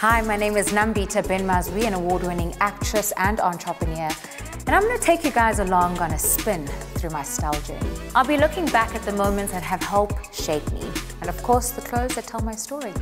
Hi, my name is Nambitha Ben-Mazwi, an award-winning actress and entrepreneur. And I'm gonna take you guys along on a spin through my style journey. I'll be looking back at the moments that have helped shape me. And of course, the clothes that tell my story.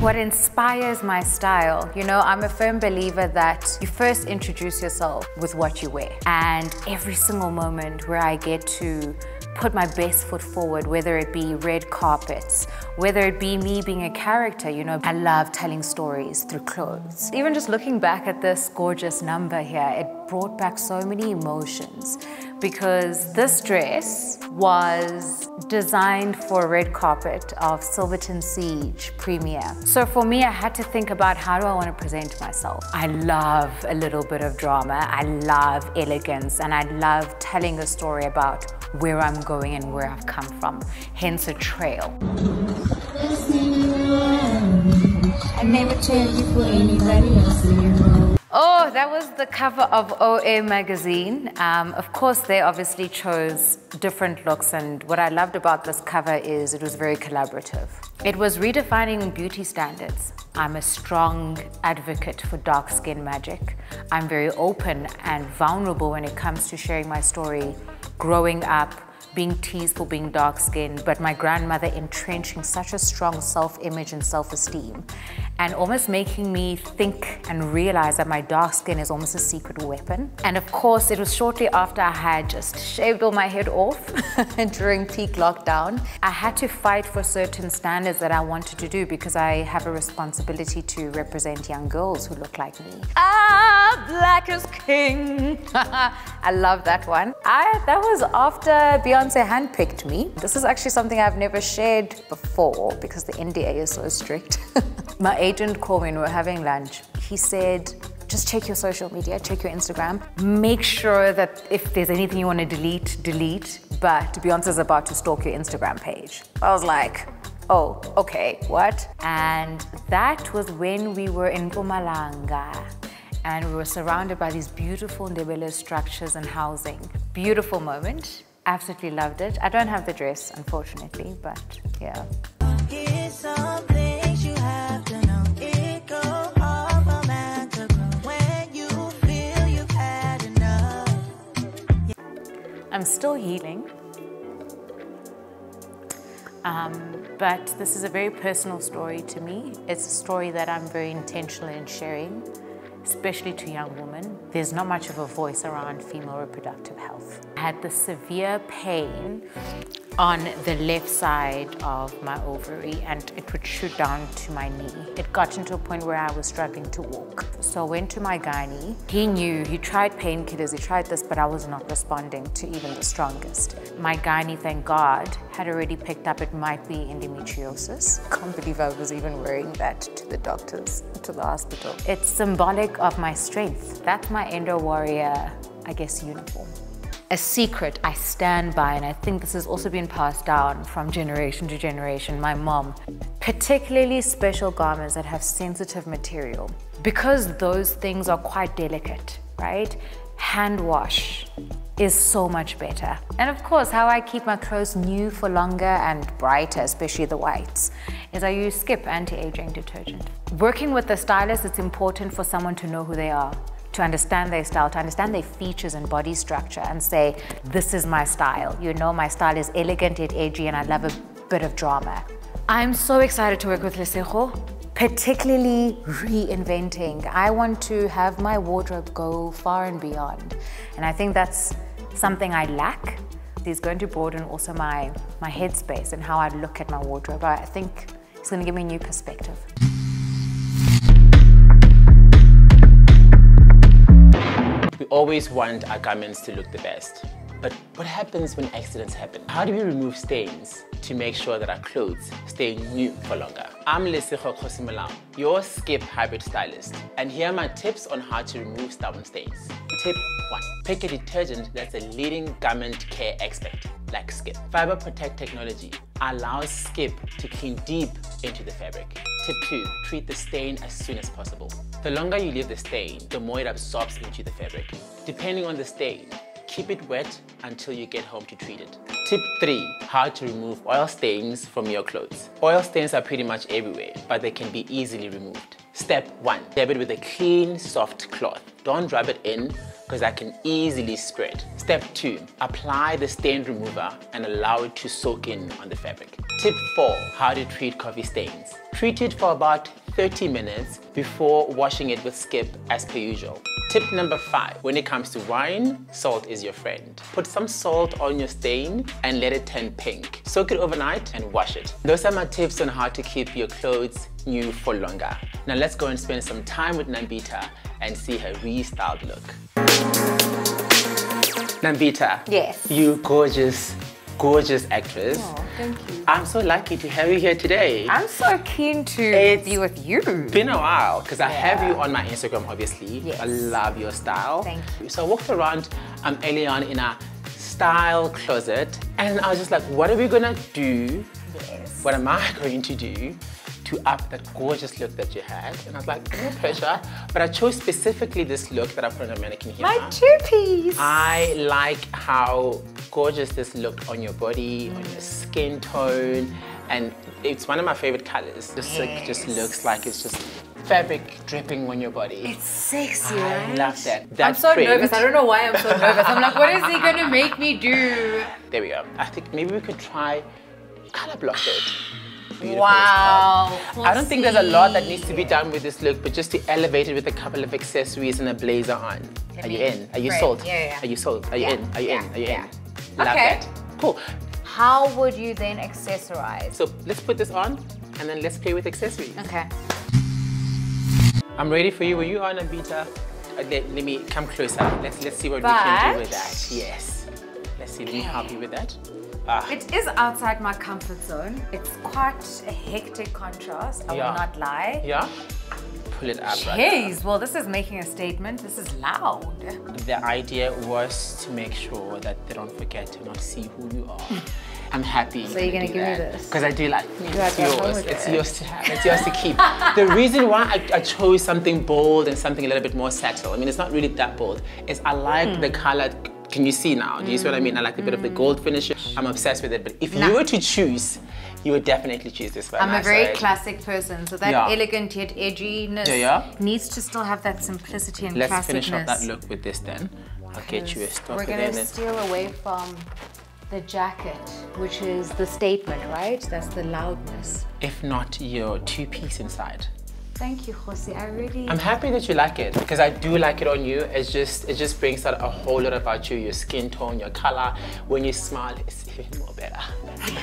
What inspires my style? You know, I'm a firm believer that you first introduce yourself with what you wear. And every single moment where I get to put my best foot forward, whether it be red carpets, whether it be me being a character, you know, I love telling stories through clothes. Even just looking back at this gorgeous number here, it brought back so many emotions because this dress was designed for a red carpet of Silverton Siege premiere. So for me, I had to think about how do I want to present myself. I love a little bit of drama, I love elegance, and I love telling a story about where I'm going and where I've come from, hence a trail. I never change you for anybody else Oh, that was the cover of OA magazine. Um, of course, they obviously chose different looks, and what I loved about this cover is it was very collaborative. It was redefining beauty standards. I'm a strong advocate for dark skin magic. I'm very open and vulnerable when it comes to sharing my story growing up being teased for being dark skinned, but my grandmother entrenching such a strong self image and self esteem, and almost making me think and realize that my dark skin is almost a secret weapon. And of course, it was shortly after I had just shaved all my head off during peak lockdown. I had to fight for certain standards that I wanted to do because I have a responsibility to represent young girls who look like me. Ah, black is king. I love that one. I that was after Beyonce handpicked me. This is actually something I've never shared before because the NDA is so strict. My agent called me and we were having lunch. He said, just check your social media, check your Instagram. Make sure that if there's anything you want to delete, delete. But Beyonce's about to stalk your Instagram page. I was like, oh, okay, what? And that was when we were in Mpumalanga and we were surrounded by these beautiful Ndebele structures and housing. Beautiful moment. Absolutely loved it. I don't have the dress, unfortunately, but yeah. I'm still healing. Um, but this is a very personal story to me. It's a story that I'm very intentional in sharing especially to young women. There's not much of a voice around female reproductive health. I had the severe pain on the left side of my ovary and it would shoot down to my knee. It got into a point where I was struggling to walk. So I went to my gynae. He knew, he tried painkillers, he tried this, but I was not responding to even the strongest. My gynae, thank God, had already picked up it might be endometriosis. Can't believe I was even wearing that to the doctors, to the hospital. It's symbolic of my strength. That's my endo warrior, I guess, uniform a secret I stand by, and I think this has also been passed down from generation to generation, my mom, particularly special garments that have sensitive material. Because those things are quite delicate, right? Hand wash is so much better. And of course, how I keep my clothes new for longer and brighter, especially the whites, is I use Skip anti-aging detergent. Working with a stylist, it's important for someone to know who they are to understand their style, to understand their features and body structure and say, this is my style. You know, my style is elegant yet edgy and I love a bit of drama. I'm so excited to work with Lesego, particularly reinventing. I want to have my wardrobe go far and beyond. And I think that's something I lack. It's going to broaden also my, my headspace and how I look at my wardrobe. I think it's going to give me a new perspective. We always want our garments to look the best. But what happens when accidents happen? How do we remove stains to make sure that our clothes stay new for longer? I'm Lesego Kgosimolao, your Skip Hybrid Stylist, and here are my tips on how to remove stubborn stains. Tip 1. Pick a detergent that's a leading garment care expert, like Skip. Fiber Protect technology allows Skip to clean deep into the fabric. Tip 2. Treat the stain as soon as possible. The longer you leave the stain, the more it absorbs into the fabric. Depending on the stain, keep it wet until you get home to treat it. Tip 3. How to remove oil stains from your clothes. Oil stains are pretty much everywhere, but they can be easily removed. Step 1. Dab it with a clean, soft cloth. Don't rub it in because that can easily spread. Step 2. Apply the stain remover and allow it to soak in on the fabric. Tip 4. How to treat coffee stains. Treat it for about 30 minutes before washing it with Skip as per usual. Tip number 5. When it comes to wine, salt is your friend. Put some salt on your stain and let it turn pink. Soak it overnight and wash it. Those are my tips on how to keep your clothes new for longer. Now let's go and spend some time with Nambitha and see her restyled look. Nambitha. Yes. You gorgeous, gorgeous actress. Oh, thank you. I'm so lucky to have you here today. I'm so keen to It's be with you. been a while because I have you on my Instagram, obviously. Yes. I love your style. Thank you. So I walked around um, early on in a style closet and I was just like, what are we gonna do? Yes. What am I going to do to up that gorgeous look that you had? And I was like, no pressure. But I chose specifically this look that I put on a mannequin here. My two-piece. I like how gorgeous this looked on your body, on your skin tone, and it's one of my favorite colors. This look just looks like it's just fabric dripping on your body. It's sexy, I right? love that. I'm so print- nervous. I don't know why I'm so nervous. I'm like, what is he gonna make me do? There we go. I think maybe we could try color block it. Beautiful Wow. well. I don't think there's a lot that needs to be done with this look, but just to elevate it with a couple of accessories and a blazer on. Are you in? Are you sold? Yeah, yeah. Are you sold? Are you Yeah, in? Are you yeah, in? Are you yeah. in? Love Okay. that. Cool. How would you then accessorize? So let's put this on and then let's play with accessories. Okay. I'm ready for you. When you on a beta, uh, let, let me come closer. Let's let's see what we can do with that. Yes. Let's see. Let me help you with that. Ah, It is outside my comfort zone. It's quite a hectic contrast, I Yeah. will not lie. yeah. Pull it up. right Jeez, well this is making a statement. This is loud. The idea was to make sure that they don't forget to not see who you are. I'm happy. So you're gonna give me this? Because I do like it's yours. It's it. yours to have. It's yours to keep. the reason why I, I chose something bold and something a little bit more subtle. I mean, it's not really that bold. Is I like Hmm. the color. Can you see now? Do you see what I mean? I like a bit of the gold finish. I'm obsessed with it. But if Nah. you were to choose, you would definitely choose this one. I'm a very said. classic person, so that Yeah. elegant yet edginess Yeah, yeah. needs to still have that simplicity and Let's classicness. finish off that look with this then. I'll get you a stop We're gonna steal away from the jacket, which is the statement, right? That's the loudness. If not your two piece inside. Thank you, Jose. I really. I'm happy that you like it because I do like it on you. It's just it just brings out a whole lot about you, your skin tone, your color. When you smile, it's even more better.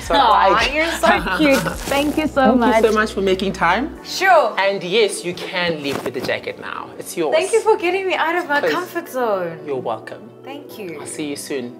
So I Aw, like. you're so cute. Thank you so Thank much. Thank you so much for making time. Sure. And yes, you can leave with the jacket now. It's yours. Thank you for getting me out of my Please. comfort zone. You're welcome. Thank you. I'll see you soon.